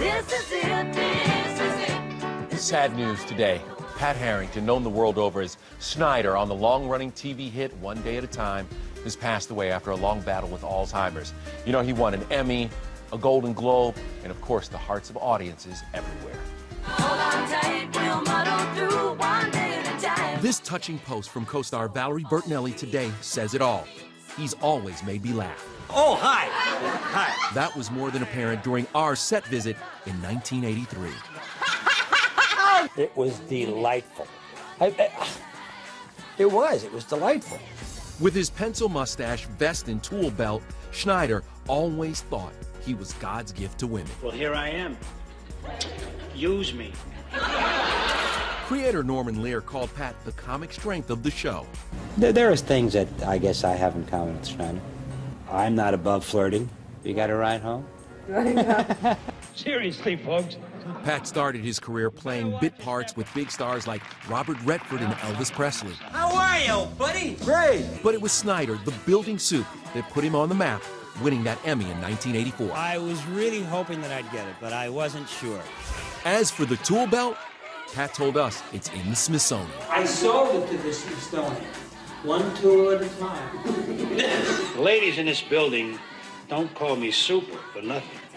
This is it, this is it. Sad news today. Pat Harrington, known the world over as Schneider on the long running TV hit One Day at a Time, has passed away after a long battle with Alzheimer's. You know, he won an Emmy, a Golden Globe, and of course, the hearts of audiences everywhere. Hold on tight, we'll muddle through one day at a time. This touching post from co star Valerie Bertinelli today says it all. He's always made me laugh. Oh, hi. Hi. That was more than apparent during our set visit in 1983. It was delightful. I, I- it was. It was delightful. With his pencil mustache, vest, and tool belt, Schneider always thought he was God's gift to women. Well, here I am. Use me. Creator Norman Lear called Pat the comic strength of the show. There, there is things that I guess I have in common with Schneider. I'm not above flirting. You got a ride home? Seriously, folks. Pat started his career playing bit parts with big stars like Robert Redford and Elvis Presley. How are you, buddy? Great. But it was Schneider, the building soup, that put him on the map, winning that Emmy in 1984. I was really hoping that I'd get it, but I wasn't sure. As for the tool belt, Pat told us it's in the Smithsonian. I sold it to the Smithsonian, one tool at a time. The ladies in this building don't call me super for nothing.